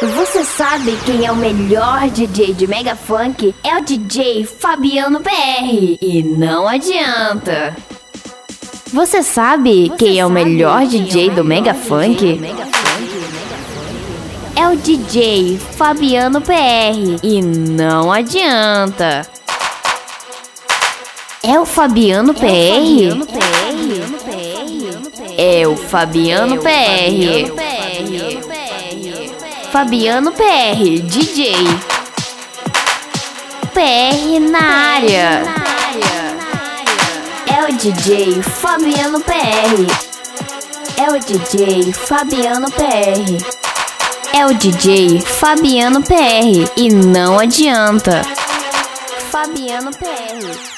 Você sabe quem é o melhor DJ de Mega Funk? É o DJ Fabiano PR. E não adianta. Você sabe quem é o melhor DJ do Mega Funk? É o DJ Fabiano PR. E não adianta. É o Fabiano PR? É o Fabiano PR. Fabiano PR, DJ. PR na área. É o DJ Fabiano PR. É o DJ Fabiano PR. É o DJ Fabiano PR. E não adianta. Fabiano PR.